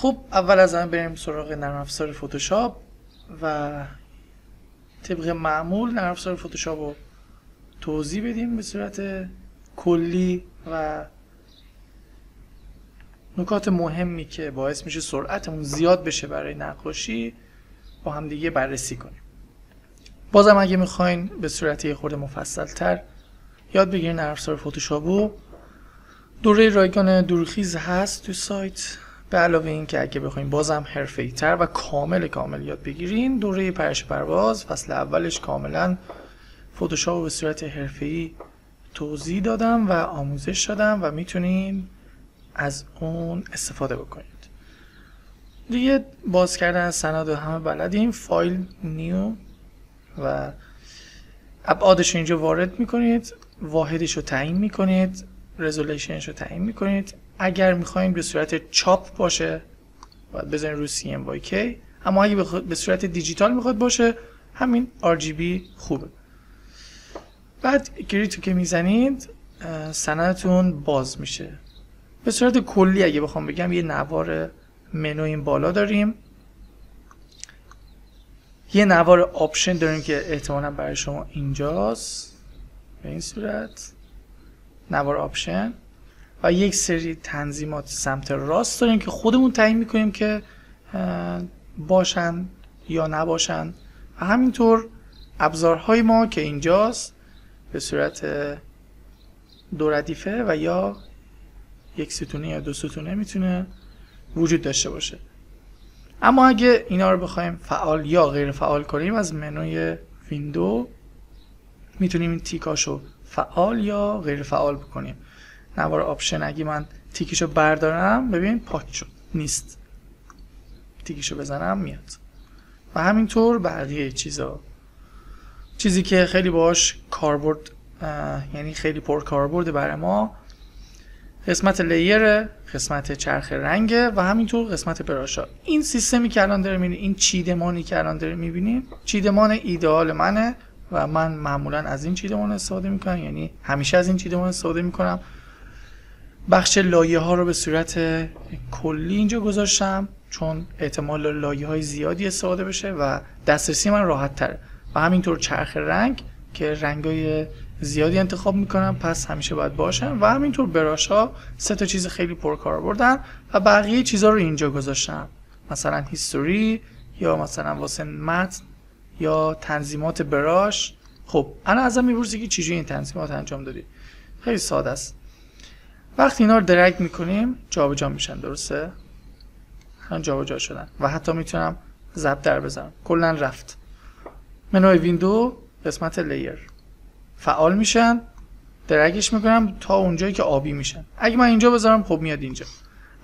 خب اول از همه بریم سراغ نرم افزار فتوشاپ و طبق معمول نرم افزار فتوشاپ رو توضیح بدیم به صورت کلی و نکات مهمی که باعث میشه سرعتمون زیاد بشه برای نقاشی با هم دیگه بررسی کنیم. بازم اگه می‌خواین به صورت یه خورده مفصل تر یاد بگیرین نرم افزار فتوشاپ دوره رایگان دورخیز هست تو سایت. به علاوه این که اگه بخوایم بازم حرفه‌ای تر و کامل کامل یاد بگیرین دوره پرش پرواز فصل اولش کاملا فتوشاپ به صورت حرفه‌ای توضیح دادم و آموزش دادم و می‌تونین از اون استفاده بکنید. دیگه باز کردن سند و همه بلدیم. فایل نیو و ابعادش رو اینجا وارد می‌کنید واحدش رو تعیین می‌کنید رزولوشنش رو تعیین می‌کنید. اگر می‌خواین به صورت چاپ باشه باید بزنید رو CMYK اما اگه به صورت دیجیتال می‌خواد باشه همین RGB خوبه. بعد گریتو که می‌زنید سندتون باز میشه. به صورت کلی اگه بخوام بگم یه نوار منو این بالا داریم. یه نوار option داریم که احتمالا برای شما اینجاست. به این صورت. نوار option. و یک سری تنظیمات سمت راست داریم که خودمون تعیین می‌کنیم که باشن یا نباشن. و همینطور ابزارهای ما که اینجاست به صورت دو ردیفه و یا یک ستونه یا دو ستونه می‌تونه وجود داشته باشه. اما اگه اینا رو بخوایم فعال یا غیر فعال کنیم از منوی window می‌تونیم این تیکاشو فعال یا غیر فعال بکنیم. نوار option. اگه من تیکشو بردارم ببین پاک شد. نیست. تیکشو بزنم میاد. و همینطور بقیه چیزا. چیزی که خیلی باش کاربرد یعنی خیلی پر کاربرد برای ما قسمت لیر قسمت چرخ رنگه و همینطور قسمت براشا. این سیستمی که الان داره می‌بینید این چیدمانی که الان داره می‌بینید چیدمان ایدئال منه و من معمولا از این چیدمان استفاده می‌کنم یعنی همیشه از این چیدمان استفاده می‌کنم. بخش لایه ها رو به صورت کلی اینجا گذاشتم چون احتمال لایه های زیادی استفاده بشه و دسترسی من راحت تره و همینطور چرخ رنگ که رنگ های زیادی انتخاب می‌کنم پس همیشه باید باشن. و همینطور براش ها سه تا چیز خیلی پرکار بردن و بقیه چیزها رو اینجا گذاشتم. مثلا هیستوری یا مثلا واسه متن یا تنظیمات براش. خب انا ازم می‌پرسی که چجوری این تنظیمات انجام دادی؟ خیلی ساده است. وقتی اینا رو درگ می‌کنیم جابجا میشن درسته؟ الان جابجا شدن و حتی می‌تونم ضربدر بزنم. کلا رفت. منوی window قسمت layer فعال میشن drag ش می‌کنم تا اونجایی که آبی میشن. اگه من اینجا بذارم خب میاد اینجا.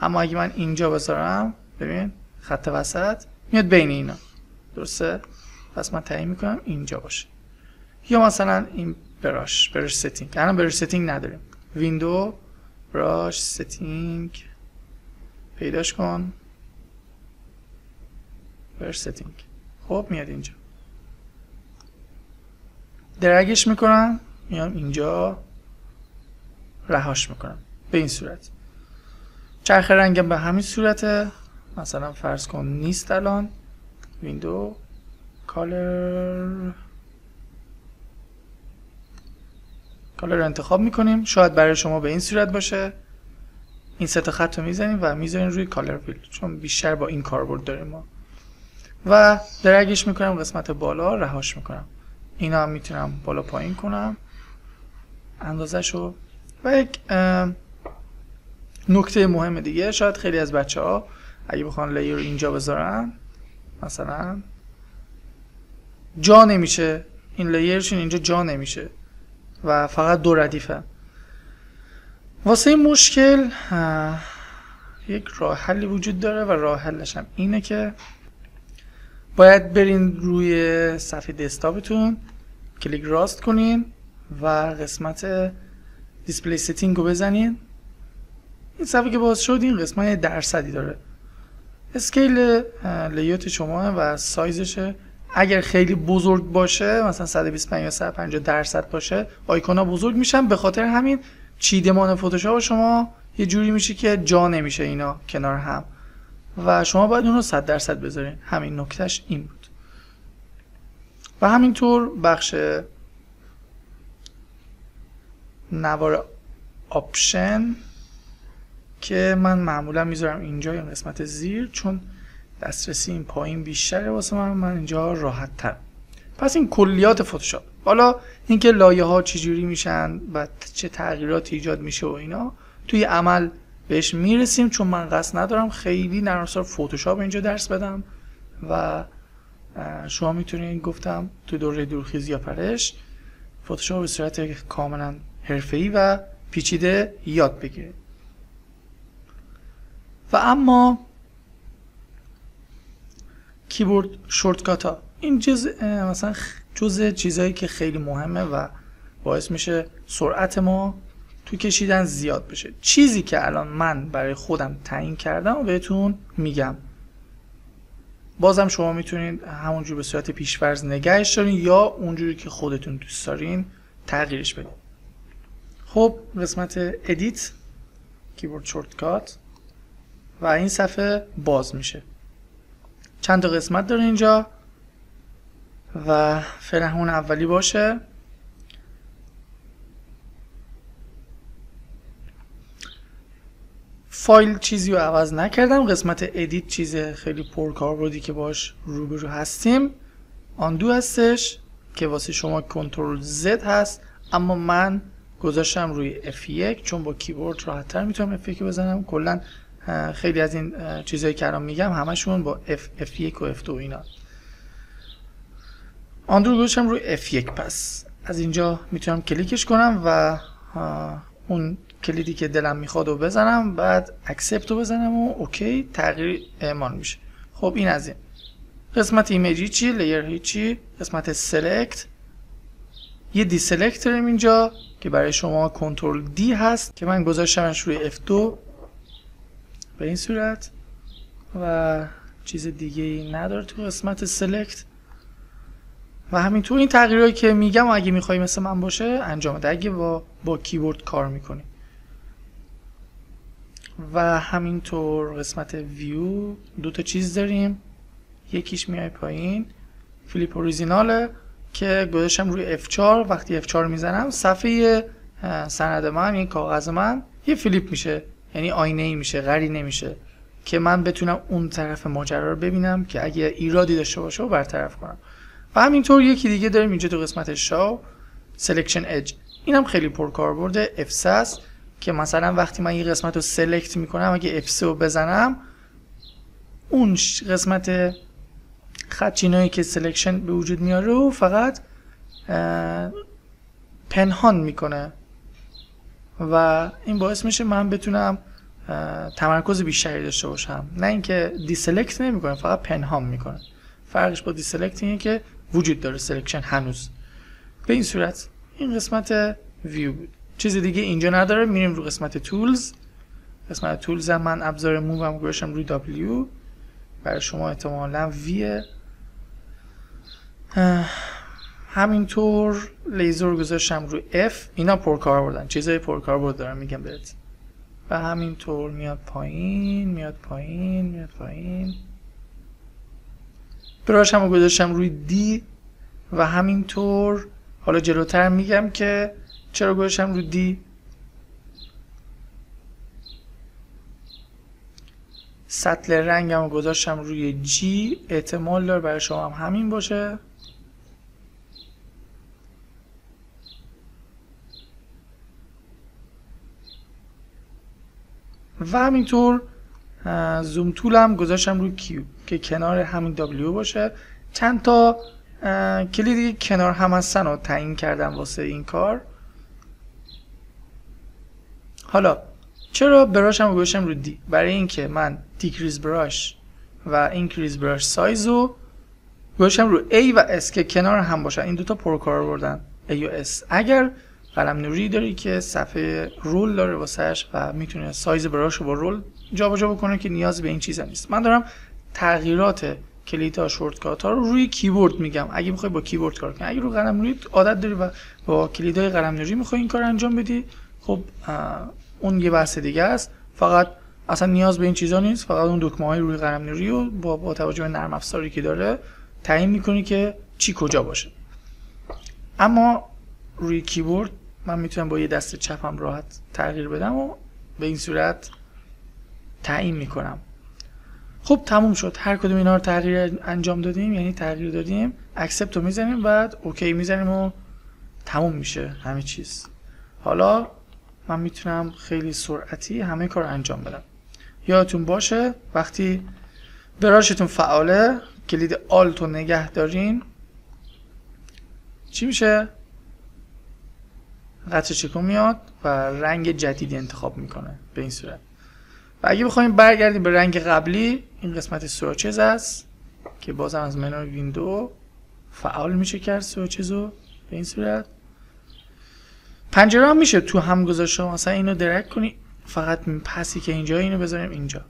اما اگه من اینجا بذارم ببین خط وسط میاد بین اینا. درسته؟ پس من تعیین می‌کنم اینجا باشه. یا مثلا این brush brush setting الان brush setting نداریم. window brush setting پیداش کن. brush setting خب میاد اینجا. drag ش می‌کنم. میام اینجا. رهاش می‌کنم. به این صورت. چرخ رنگم به همین صورته. مثلا فرض کن نیست الان. window color color انتخاب می‌کنیم. شاید برای شما به این صورت باشه. این سه خط رو می‌زنیم و می‌ذاریم روی کالر ویل چون بیشتر با این کاربرد داریم ما. و درگش می‌کنم قسمت بالا. رهاش می‌کنم. اینا هم می‌تونم بالا پایین کنم. اندازه شو و یک نکته مهم دیگه. شاید خیلی از بچه ها اگه بخوان لیر اینجا بذارن مثلا جا نمیشه. این لیرشون اینجا جا نمیشه. و فقط دو ردیفه. واسه این مشکل یک راه حلی وجود داره و راه حلش هم اینه که باید برین روی صفحه دسکتاپتون کلیک راست کنین و قسمت display setting رو بزنین. این صفحه که باز شد این قسمت درصدی داره. scale layout شما و سایزشه. اگر خیلی بزرگ باشه مثلا 125 یا 150 درصد باشه آیکونا بزرگ میشن. به خاطر همین چیدمان فتوشاپ شما یه جوری میشه که جا نمیشه اینا کنار هم. و شما باید اون رو صد درصد بذارین. همین نکتهش این بود. و همینطور بخش نوار option که من معمولا می‌ذارم اینجا یا قسمت زیر چون دسترسی این پایین بیشتره واسه من من اینجا راحت تر پس این کلیات فتوشاپ حالا اینکه لایه ها چجوری میشن و چه تغییراتی ایجاد میشه و اینا توی عمل بهش می‌رسیم چون من قصد ندارم خیلی نرم افزار فتوشاپ اینجا درس بدم و شما می‌تونید گفتم تو دوره دورخیزی یا پرش فتوشاپ به صورت کاملا حرفه‌ای و پیچیده یاد بگیرید. و اما کیبورد شورتکات ها. این جز مثلا جز چیزهایی که خیلی مهمه و باعث میشه سرعت ما تو کشیدن زیاد بشه. چیزی که الان من برای خودم تعیین کردم و بهتون میگم. بازم شما می‌تونید همونجور به صورت پیشفرز نگهش دارین یا اونجوری که خودتون دوست دارین تغییرش بدین. خب قسمت edit keyboard shortcut. و این صفحه باز میشه. چند تا قسمت داره اینجا و فعلا همون اولی باشه. فایل چیزی رو عوض نکردم. قسمت edit چیز خیلی پرکاربردی که باش روبرو هستیم. undo هستش که واسه شما control Z هست اما من گذاشتم روی F1 چون با کیبورد راحت تر می‌تونم F1 بزنم. کلا خیلی از این چیزهایی که الان میگم همشون با F, F1 و F2 اینا. undo رو گذاشتم روی F1 پس. از اینجا می‌تونم کلیکش کنم و اون کلیدی که دلم می‌خواد رو بزنم بعد accept رو بزنم و OK تغییر اعمال میشه. خب این از این. قسمت image هیچی؟ layer هیچی قسمت select یه deselect داریم اینجا که برای شما control D هست که من گذاشتمش روی F2 به این صورت و چیز دیگه ای نداره تو قسمت select. و همینطور این تغییرهایی که میگم و اگه می‌خوای مثل من باشه انجام ده اگه با, با کیبورد کار می‌کنی. و همینطور قسمت ویو دو تا چیز داریم. یکیش میای پایین. flip horizontal ه که گذاشتم روی F4. وقتی F4 می‌زنم صفحه سند من این کاغذ من یه flip میشه. یعنی آینه ای میشه قرینه میشه که من بتونم اون طرف ماجرا رو ببینم که اگه ایرادی داشته باشه و برطرف کنم. و همینطور یکی دیگه داریم اینجا تو قسمت show selection edge اینم خیلی پرکاربرد است که مثلا وقتی من یه قسمت رو select می‌کنم اگه F3 رو بزنم اون قسمت خط‌چینایی که selection به وجود میاره و فقط پنهان می‌کنه. و این باعث میشه من بتونم تمرکز بیشتری داشته باشم. نه اینکه deselect نمی‌کنه فقط پنهان می‌کنه فرقش با deselect اینه که وجود داره selection هنوز. به این صورت این قسمت ویو بود. چیز دیگه اینجا نداره میریم رو قسمت tools. قسمت tools هم من ابزار move هم گذاشتم روی W برای شما احتمالا V همینطور eraser گذاشتم روی F. اینا پرکاربردن چیزای پرکاربرد دارم میگم بهت. و همینطور میاد پایین میاد پایین میاد پایین. براشم رو گذاشتم روی D و همینطور حالا جلوتر میگم که چرا گذاشتم روی D. سطل رنگم رو گذاشتم روی G. احتمال داره برای شما هم همین باشه. و همینطور zoom tool م گذاشتم روی Q که کنار همین W باشه. چند تا کلیدی کنار هم هستن رو تعیین کردم واسه این کار. حالا چرا brush م گذاشتم رو D؟ برای اینکه من decrease brush و increase brush size رو گذاشتم رو A و S که کنار هم باشن. این دوتا پرکاربردن A و S. اگر قلم نوری داری که صفحه رول داره واسهش و می‌تونه سایز brush رو با رول جابجا بکنه که نیاز به این چیزا نیست. من دارم تغییرات کلیدها shortcut ها رو روی کیبورد میگم. اگه می‌خوای با کیبورد کار کنی اگه رو قلم نوری عادت داری و با کلیدهای قلم نوری می‌خوای این کار انجام بدی خب اون یه بحث دیگه است. فقط اصلا نیاز به این چیزا نیست. فقط اون دکمه های روی قلم نوری و با, با توجه به نرم افزاری که داره تعیین می‌کنی که چی کجا باشه. اما روی کیبورد من می‌تونم با یه دست چپم راحت تغییر بدم و به این صورت تعیین می‌کنم. خب تموم شد. هر کدوم اینا رو تغییر انجام دادیم یعنی تغییر دادیم. accept رو می‌زنیم بعد OK می‌زنیم و تموم میشه همه چیز. حالا من می‌تونم خیلی سرعتی همه کار انجام بدم. یادتون باشه وقتی brush تون فعاله کلید alt رو نگه دارین چی میشه؟ قطع چکون میاد و رنگ جدیدی انتخاب می‌کنه به این صورت. و اگه بخوایم برگردیم به رنگ قبلی این قسمت سوچز است که بازم از منوی ویندو فعال میشه کرد سوچز رو به این صورت. پنجره هم میشه تو هم گذاشته. مثلا اینو درک کنی فقط پسی که اینجا اینو بذاریم اینجا.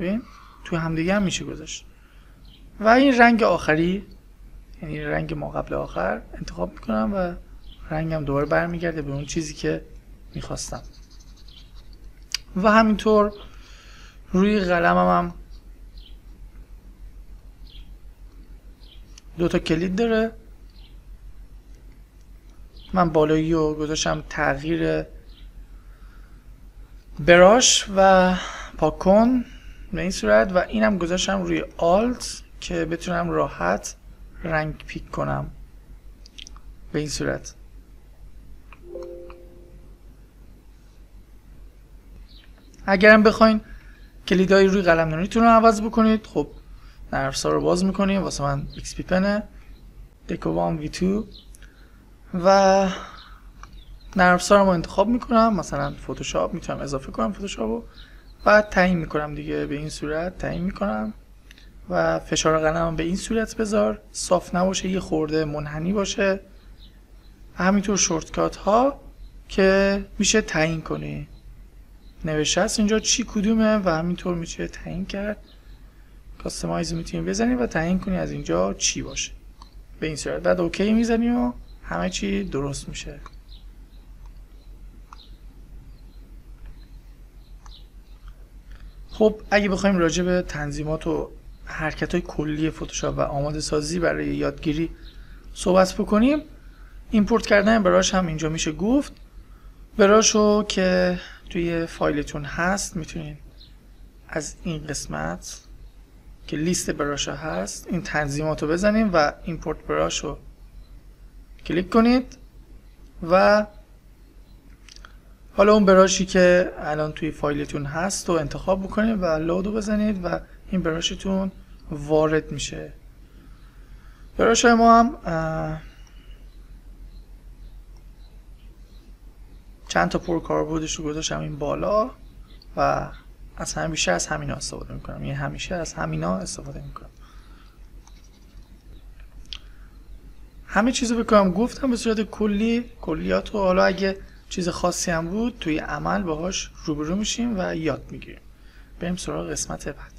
ببین؟ تو هم دیگه هم میشه گذاشت. و این رنگ آخری یعنی رنگ ما قبل آخر انتخاب می‌کنم و رنگم دوباره برمیگرده به اون چیزی که می‌خواستم. و همینطور روی قلمم هم دو تا کلید داره. من بالایی رو گذاشتم تغییر براش و پاکن به این صورت و اینم گذاشتم روی آلت که بتونم راحت رنگ پیک کنم. به این صورت. اگرم بخواین کلیدهای روی قلم رو عوض بکنید خب نرفسا رو باز می‌کنیم واسه من XP پنه دکوان V2 و نرم رو انتخاب می‌کنم مثلا فتوشاپ می‌تونم اضافه کنم فتوشاپ رو. و تعیین می‌کنم دیگه به این صورت تعیین می‌کنم. و فشار قلم به این صورت بذار. صاف نباشه یه خورده منحنی باشه. همینطور شورتکات ها که میشه تعیین کنی. نوشته هست اینجا چی کدومه و همینطور میشه تعیین کرد. کاستمایز می‌تونی بزنی و تعیین کنی از اینجا چی باشه. به این صورت. بعد OK می‌زنی و همه چی درست میشه. خب اگه بخوایم راجع به تنظیمات و حرکت های کلی فتوشاپ و آماده سازی برای یادگیری صحبت بکنیم import کردن brush هم اینجا میشه گفت. brush و که توی فایلتون هست می‌تونید از این قسمت که لیست brush هست این تنظیمات رو بزنیم و import brush رو کلیک کنید و حالا اون brush ی که الان توی فایلتون هست رو انتخاب بکنید و load رو بزنید و این brush تون وارد میشه. brush ما هم چند تا پرکاربردش رو گذاشتم این بالا و از همیشه از همینا استفاده می‌کنم. یعنی همیشه از همینا استفاده می‌کنم. همه چیزو بکنم گفتم به صورت کلی کلیات و حالا اگه چیز خاصی هم بود توی عمل باهاش روبرو میشیم و یاد می‌گیریم. بریم سراغ قسمت بعد.